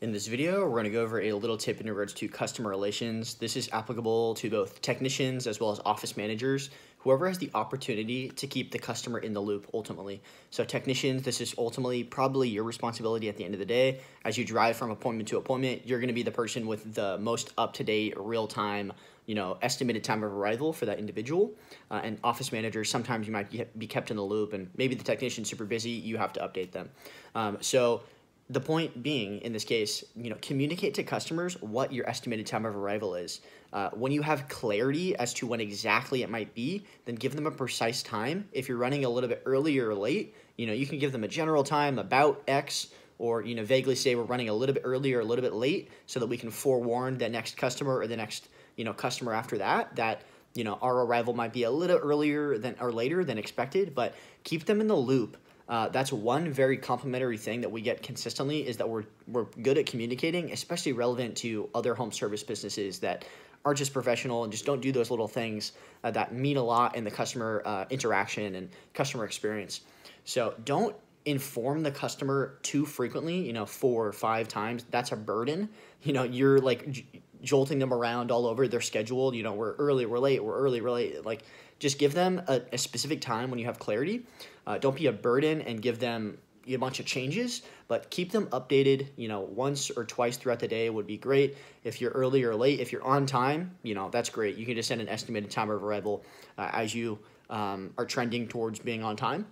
In this video, we're going to go over a little tip in regards to customer relations. This is applicable to both technicians as well as office managers, whoever has the opportunity to keep the customer in the loop ultimately. So technicians, this is ultimately probably your responsibility at the end of the day. As you drive from appointment to appointment, you're going to be the person with the most up-to-date, real-time, you know, estimated time of arrival for that individual. Uh, and office managers, sometimes you might be kept in the loop and maybe the technician's super busy, you have to update them. Um, so the point being, in this case, you know, communicate to customers what your estimated time of arrival is. Uh, when you have clarity as to when exactly it might be, then give them a precise time. If you're running a little bit early or late, you know, you can give them a general time about X, or you know, vaguely say we're running a little bit early or a little bit late, so that we can forewarn the next customer or the next you know customer after that that you know our arrival might be a little earlier than or later than expected, but keep them in the loop uh, that's one very complimentary thing that we get consistently is that we're we're good at communicating, especially relevant to other home service businesses that are just professional and just don't do those little things uh, that mean a lot in the customer uh, interaction and customer experience. So don't inform the customer too frequently, you know, four or five times. That's a burden. You know, you're like jolting them around all over their schedule. You know, we're early, we're late, we're early, we're late. Like, just give them a, a specific time when you have clarity. Uh, don't be a burden and give them a bunch of changes, but keep them updated, you know, once or twice throughout the day would be great. If you're early or late, if you're on time, you know, that's great. You can just send an estimated time of arrival uh, as you um, are trending towards being on time.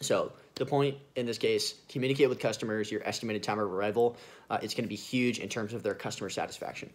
So the point in this case, communicate with customers your estimated time of arrival. Uh, it's going to be huge in terms of their customer satisfaction.